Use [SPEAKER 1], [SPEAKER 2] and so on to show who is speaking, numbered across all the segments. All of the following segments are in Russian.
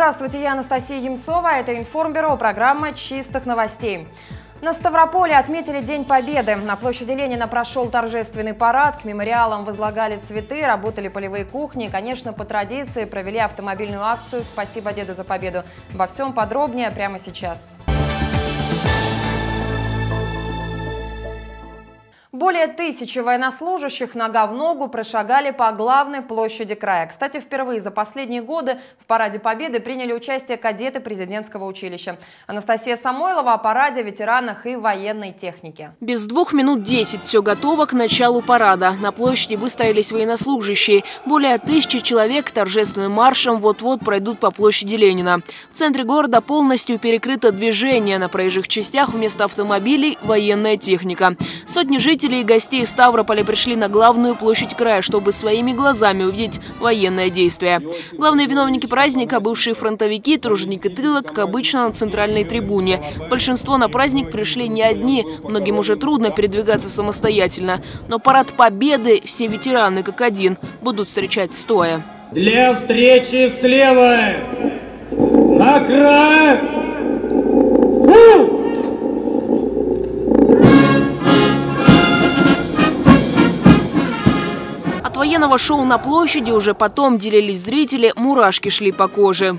[SPEAKER 1] Здравствуйте, я Анастасия Емцова. Это Информбюро, программа чистых новостей. На Ставрополе отметили День Победы. На площади Ленина прошел торжественный парад. К мемориалам возлагали цветы, работали полевые кухни. И, конечно, по традиции провели автомобильную акцию «Спасибо деду за победу». Во всем подробнее прямо сейчас. Более тысячи военнослужащих нога в ногу прошагали по главной площади края. Кстати, впервые за последние годы в Параде Победы приняли участие кадеты президентского училища. Анастасия Самойлова о параде, ветеранах и военной технике.
[SPEAKER 2] Без двух минут десять все готово к началу парада. На площади выстроились военнослужащие. Более тысячи человек торжественным маршем вот-вот пройдут по площади Ленина. В центре города полностью перекрыто движение. На проезжих частях вместо автомобилей военная техника. Сотни жителей Жители и гостей Ставрополя пришли на главную площадь края, чтобы своими глазами увидеть военное действие. Главные виновники праздника – бывшие фронтовики, труженики тыла, как обычно, на центральной трибуне. Большинство на праздник пришли не одни, многим уже трудно передвигаться самостоятельно. Но парад победы все ветераны как один будут встречать стоя.
[SPEAKER 3] Для встречи слева! На край!
[SPEAKER 2] Военного шоу на площади уже потом делились зрители, мурашки шли по коже.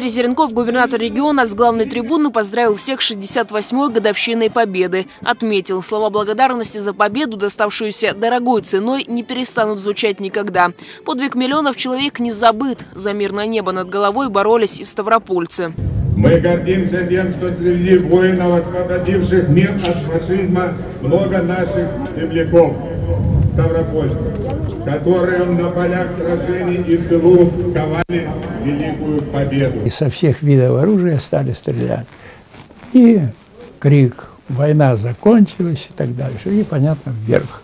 [SPEAKER 2] Валерий Зеренков, губернатор региона, с главной трибуны поздравил всех 68-й годовщиной Победы. Отметил, слова благодарности за победу, доставшуюся дорогой ценой, не перестанут звучать никогда. Подвиг миллионов человек не забыт. За мирное небо над головой боролись и ставропольцы.
[SPEAKER 3] Мы гордимся тем, что среди воинов, освободивших мир от фашизма, много наших земляков, ставропольцев, которые на полях сражений и тылу ковали великую победу.
[SPEAKER 4] И со всех видов оружия стали стрелять. И крик «Война закончилась» и так дальше. И, понятно, вверх.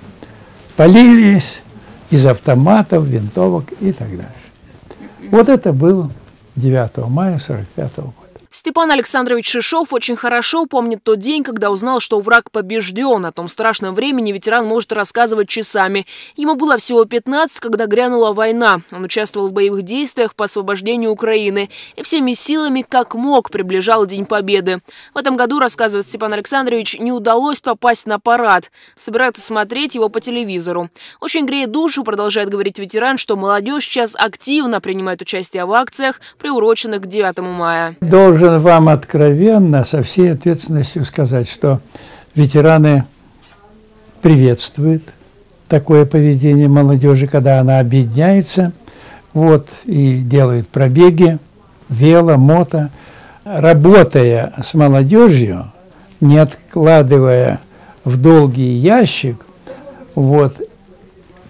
[SPEAKER 4] Полились из автоматов, винтовок и так дальше. Вот это было 9 мая 1945 года.
[SPEAKER 2] Степан Александрович Шишов очень хорошо помнит тот день, когда узнал, что враг побежден. О том страшном времени ветеран может рассказывать часами. Ему было всего 15, когда грянула война. Он участвовал в боевых действиях по освобождению Украины и всеми силами, как мог, приближал День Победы. В этом году, рассказывает Степан Александрович, не удалось попасть на парад. Собирается смотреть его по телевизору. Очень греет душу, продолжает говорить ветеран, что молодежь сейчас активно принимает участие в акциях, приуроченных к 9 мая.
[SPEAKER 4] Должен должен вам откровенно, со всей ответственностью сказать, что ветераны приветствуют такое поведение молодежи, когда она объединяется, вот, и делает пробеги, вело, мото, работая с молодежью, не откладывая в долгий ящик, вот,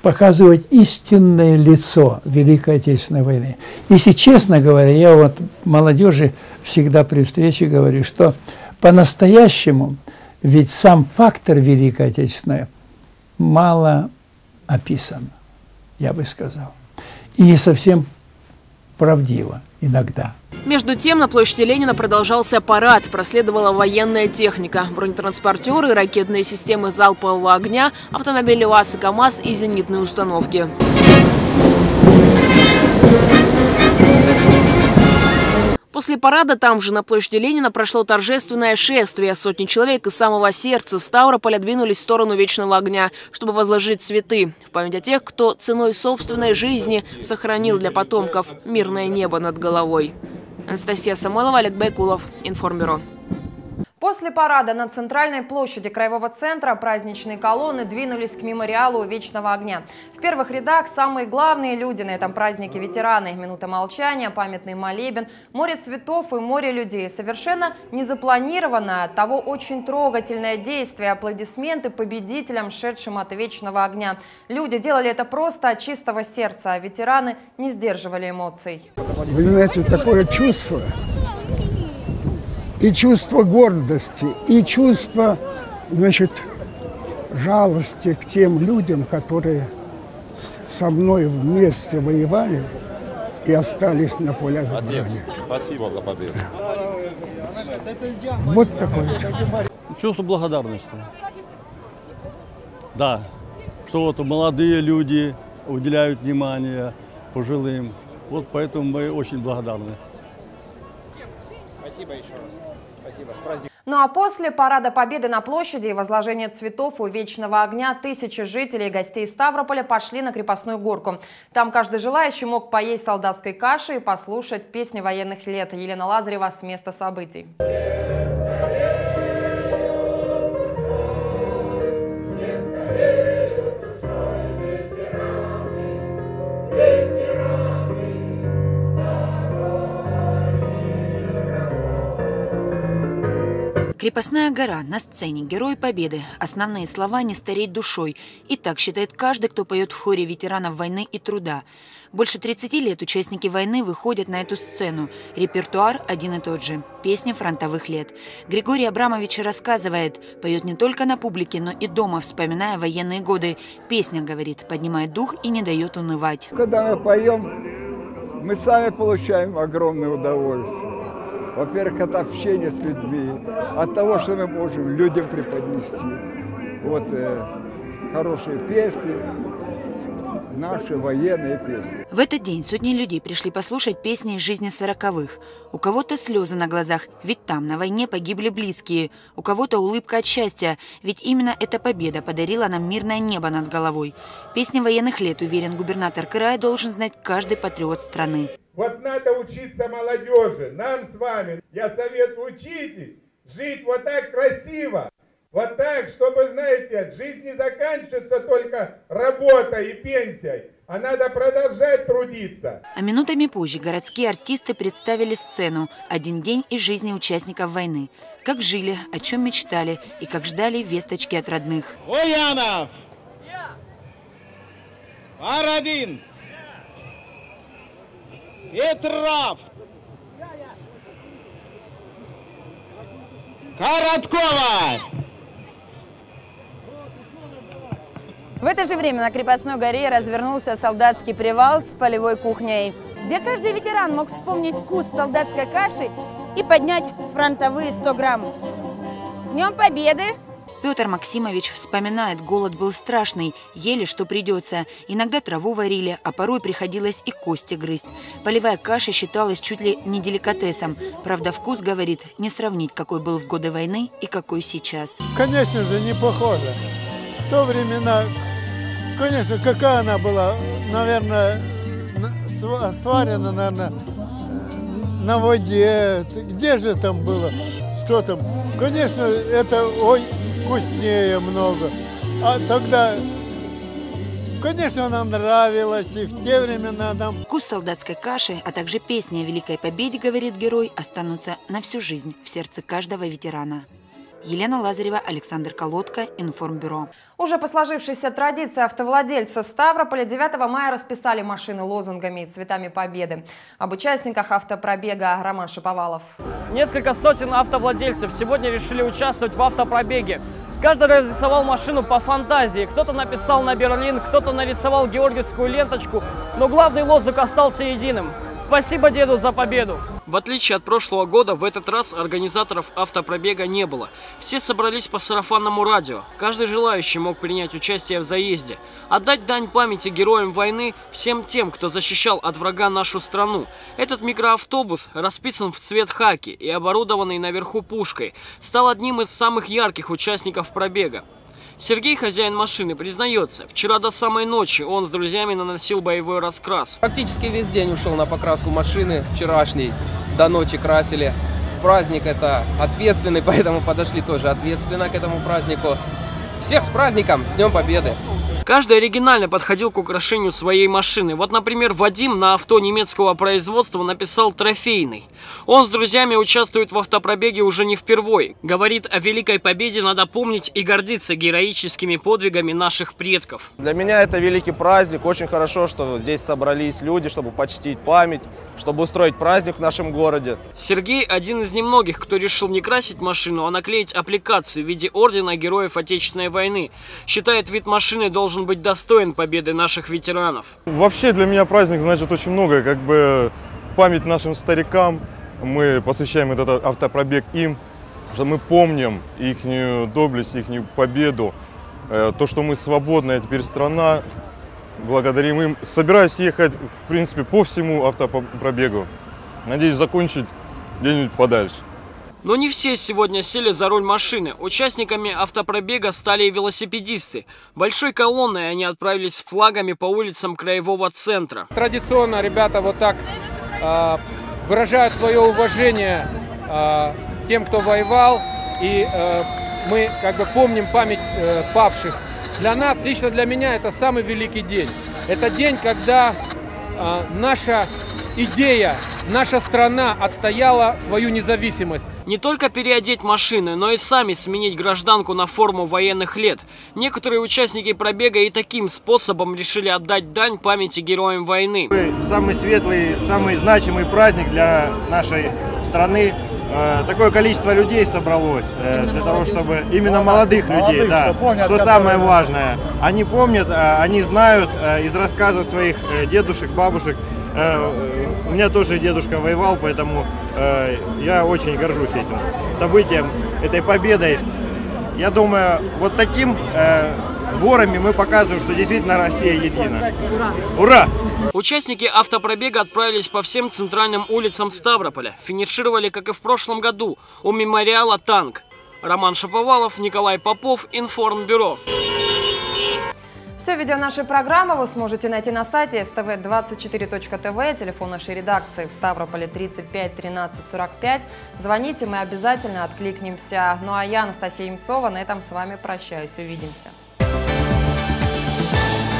[SPEAKER 4] показывать истинное лицо Великой Отечественной войны. Если честно говоря, я вот молодежи всегда при встрече говорю, что по-настоящему ведь сам фактор Великой Отечественной мало описан, я бы сказал. И не совсем правдиво иногда.
[SPEAKER 2] Между тем, на площади Ленина продолжался парад. Проследовала военная техника. Бронетранспортеры, ракетные системы залпового огня, автомобили УАЗ и КАМАЗ и зенитные установки. После парада там же, на площади Ленина, прошло торжественное шествие. Сотни человек из самого сердца Ставрополя двинулись в сторону Вечного огня, чтобы возложить цветы в память о тех, кто ценой собственной жизни сохранил для потомков мирное небо над головой. Анастасия Самойлова, Олег Байкулов, Информбюро.
[SPEAKER 1] После парада на центральной площади Краевого центра праздничные колонны двинулись к мемориалу Вечного огня. В первых рядах самые главные люди на этом празднике – ветераны. Минута молчания, памятный молебен, море цветов и море людей. Совершенно незапланированное, того очень трогательное действие, аплодисменты победителям, шедшим от Вечного огня. Люди делали это просто от чистого сердца, а ветераны не сдерживали эмоций.
[SPEAKER 5] Вы знаете, такое чувство, и чувство гордости, и чувство, значит, жалости к тем людям, которые со мной вместе воевали, и остались на полях брани.
[SPEAKER 6] Спасибо за победу.
[SPEAKER 5] Вот такое чувство.
[SPEAKER 7] Чувство благодарности. Да, что вот молодые люди уделяют внимание пожилым. Вот поэтому мы очень благодарны.
[SPEAKER 1] Ну а после Парада Победы на площади и возложения цветов у Вечного огня тысячи жителей и гостей Ставрополя пошли на крепостную горку. Там каждый желающий мог поесть солдатской каши и послушать песни военных лет. Елена Лазарева с места событий.
[SPEAKER 8] Крепостная гора на сцене Герой Победы. Основные слова «не стареть душой». И так считает каждый, кто поет в хоре ветеранов войны и труда. Больше 30 лет участники войны выходят на эту сцену. Репертуар один и тот же. Песни фронтовых лет. Григорий Абрамович рассказывает, поет не только на публике, но и дома, вспоминая военные годы. Песня, говорит, поднимает дух и не дает унывать.
[SPEAKER 9] Когда мы поем, мы сами получаем огромное удовольствие. Во-первых, от общения с людьми, от того, что мы можем людям преподнести. Вот э, хорошие песни, наши военные песни.
[SPEAKER 8] В этот день сотни людей пришли послушать песни из жизни сороковых. У кого-то слезы на глазах, ведь там на войне погибли близкие. У кого-то улыбка от счастья, ведь именно эта победа подарила нам мирное небо над головой. Песни военных лет, уверен губернатор края, должен знать каждый патриот страны.
[SPEAKER 3] Вот надо учиться молодежи, нам с вами. Я советую, учитесь жить вот так красиво. Вот так, чтобы, знаете, жизнь не заканчивается только работой и пенсией, а надо продолжать трудиться.
[SPEAKER 8] А минутами позже городские артисты представили сцену «Один день из жизни участников войны». Как жили, о чем мечтали и как ждали весточки от родных.
[SPEAKER 10] Воянов! Арадин! Петров! Короткова!
[SPEAKER 11] В это же время на крепостной горе развернулся солдатский привал с полевой кухней, где каждый ветеран мог вспомнить вкус солдатской каши и поднять фронтовые 100 грамм. С Днем Победы!
[SPEAKER 8] Петр Максимович вспоминает, голод был страшный, ели что придется. Иногда траву варили, а порой приходилось и кости грызть. Полевая каша считалась чуть ли не деликатесом. Правда, вкус, говорит, не сравнить, какой был в годы войны и какой сейчас.
[SPEAKER 12] Конечно же, не похоже. В то времена, конечно, какая она была, наверное, сварена, наверное, на воде. Где же там было? Что там? Конечно, это ой, вкуснее много. А тогда, конечно, нам нравилось, и в те времена нам...
[SPEAKER 8] Вкус солдатской каши, а также песни о Великой Победе, говорит герой, останутся на всю жизнь в сердце каждого ветерана. Елена Лазарева, Александр Колодко, Информбюро.
[SPEAKER 1] Уже по сложившейся традиции автовладельцы Ставрополя 9 мая расписали машины лозунгами и цветами победы. Об участниках автопробега Роман Шиповалов.
[SPEAKER 13] Несколько сотен автовладельцев сегодня решили участвовать в автопробеге. Каждый разрисовал машину по фантазии. Кто-то написал на Берлин, кто-то нарисовал георгиевскую ленточку. Но главный лозунг остался единым. Спасибо деду за победу!
[SPEAKER 14] В отличие от прошлого года, в этот раз организаторов автопробега не было. Все собрались по сарафанному радио. Каждый желающий мог принять участие в заезде. Отдать дань памяти героям войны всем тем, кто защищал от врага нашу страну. Этот микроавтобус, расписан в цвет хаки и оборудованный наверху пушкой, стал одним из самых ярких участников пробега. Сергей, хозяин машины, признается, вчера до самой ночи он с друзьями наносил боевой раскрас.
[SPEAKER 15] Практически весь день ушел на покраску машины вчерашней, до ночи красили. Праздник это ответственный, поэтому подошли тоже ответственно к этому празднику. Всех с праздником, с Днем Победы!
[SPEAKER 14] Каждый оригинально подходил к украшению своей машины. Вот, например, Вадим на авто немецкого производства написал «трофейный». Он с друзьями участвует в автопробеге уже не впервой. Говорит, о Великой Победе надо помнить и гордиться героическими подвигами наших предков.
[SPEAKER 16] Для меня это великий праздник. Очень хорошо, что здесь собрались люди, чтобы почтить память, чтобы устроить праздник в нашем городе.
[SPEAKER 14] Сергей один из немногих, кто решил не красить машину, а наклеить аппликацию в виде ордена Героев Отечественной войны. Считает, вид машины должен должен быть достоин победы наших ветеранов.
[SPEAKER 6] Вообще для меня праздник значит очень многое, как бы память нашим старикам, мы посвящаем этот автопробег им, что мы помним их доблесть, их победу, э, то, что мы свободная теперь страна, благодарим им. Собираюсь ехать, в принципе, по всему автопробегу. Надеюсь, закончить где-нибудь подальше.
[SPEAKER 14] Но не все сегодня сели за руль машины. Участниками автопробега стали и велосипедисты. Большой колонной они отправились с флагами по улицам краевого центра.
[SPEAKER 17] Традиционно ребята вот так э, выражают свое уважение э, тем, кто воевал. И э, мы как бы помним память э, павших. Для нас, лично для меня, это самый великий день. Это день, когда э, наша идея, наша страна отстояла свою независимость.
[SPEAKER 14] Не только переодеть машины, но и сами сменить гражданку на форму военных лет. Некоторые участники пробега и таким способом решили отдать дань памяти героям войны.
[SPEAKER 18] Самый светлый, самый значимый праздник для нашей страны. Э, такое количество людей собралось э, именно для того, чтобы именно молодых, молодых людей, да, что, помнят, что самое важное. Они помнят, э, они знают из рассказов своих дедушек, бабушек, Э, у меня тоже дедушка воевал, поэтому э, я очень горжусь этим событием, этой победой. Я думаю, вот таким э, сборами мы показываем, что действительно Россия едина. Ура! Ура!
[SPEAKER 14] Участники автопробега отправились по всем центральным улицам Ставрополя. Финишировали, как и в прошлом году, у мемориала «Танк». Роман Шаповалов, Николай Попов, Информбюро.
[SPEAKER 1] Все видео нашей программы вы сможете найти на сайте stv24.tv, телефон нашей редакции в Ставрополе 35 13 45. Звоните, мы обязательно откликнемся. Ну а я, Анастасия Емцова, на этом с вами прощаюсь. Увидимся. Thank you.